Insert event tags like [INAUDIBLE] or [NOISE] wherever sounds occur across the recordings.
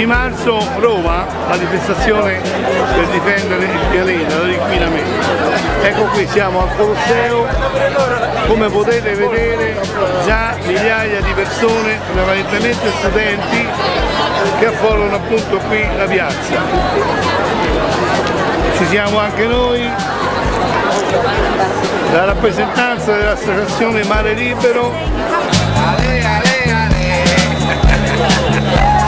15 marzo Roma, manifestazione per difendere il pianeta dall'inquinamento. Ecco qui siamo al Colosseo, come potete vedere già migliaia di persone, prevalentemente studenti, che affollano appunto qui la piazza. Ci siamo anche noi, la rappresentanza dell'associazione Mare Libero. Ale, ale, ale.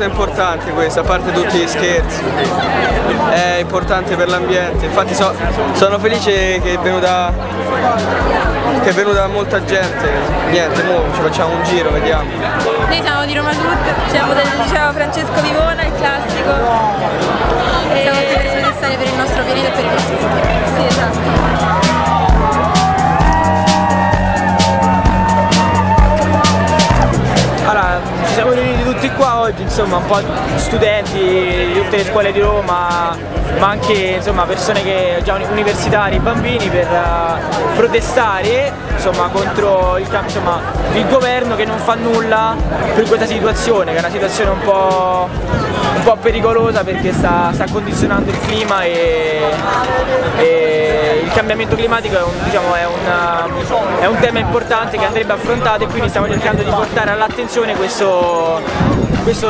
Cosa importante questa, a parte tutti gli scherzi, è importante per l'ambiente, infatti so, sono felice che è, venuta, che è venuta molta gente, niente, mo ci facciamo un giro, vediamo. Noi siamo di Roma Sud, siamo del liceo Francesco Vivona, il classico, e siamo qui per protestare per il nostro pianeta e per il nostro futuro. Sì, esatto. Insomma, un po' studenti di tutte le scuole di Roma, ma anche insomma, persone che già universitari, bambini per uh, protestare insomma, contro il, il, governo che non fa nulla per questa situazione, che è una situazione un po', un po pericolosa perché sta, sta, condizionando il clima e, e il cambiamento climatico è un, diciamo, è, una, è un, tema importante che andrebbe affrontato e quindi stiamo cercando di portare all'attenzione questo, questo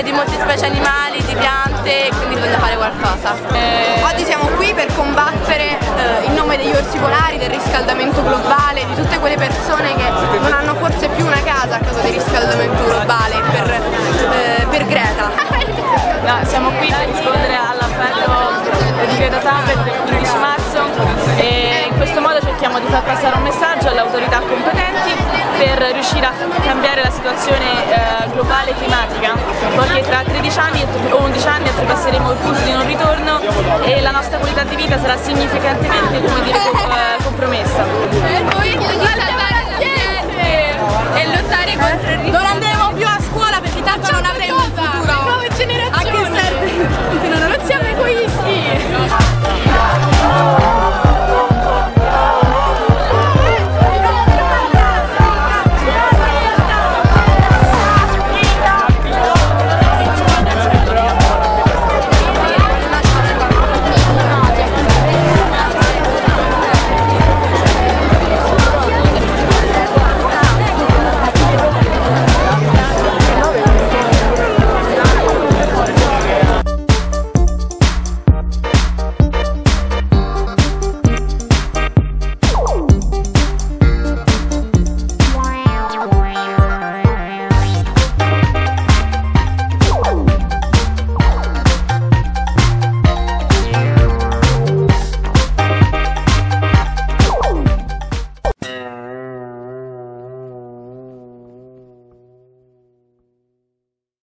all'estinzione di molte specie animali, di piante e quindi bisogna fare qualcosa. Eh... Oggi siamo qui per combattere eh, in nome degli orsi polari, del riscaldamento globale, di tutte quelle persone che non hanno forse più una casa a causa del riscaldamento globale per, eh, per Greta. [LAUGHS] No, siamo qui per rispondere all'appello di Greta Thunberg del 15 marzo e in questo modo cerchiamo di far passare un messaggio alle autorità competenti per riuscire a cambiare la situazione eh, globale climatica, ma che tra 13 anni o 11 anni attraverseremo il punto di non ritorno e la nostra qualità di vita sarà significativamente come dire, eh, compromesso.